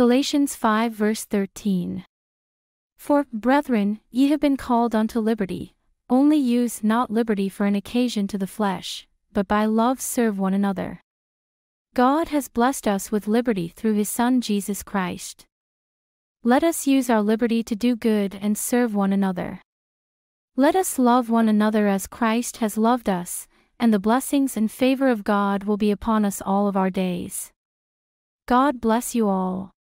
Galatians 5 verse 13. For, brethren, ye have been called unto liberty, only use not liberty for an occasion to the flesh, but by love serve one another. God has blessed us with liberty through his Son Jesus Christ. Let us use our liberty to do good and serve one another. Let us love one another as Christ has loved us, and the blessings and favor of God will be upon us all of our days. God bless you all.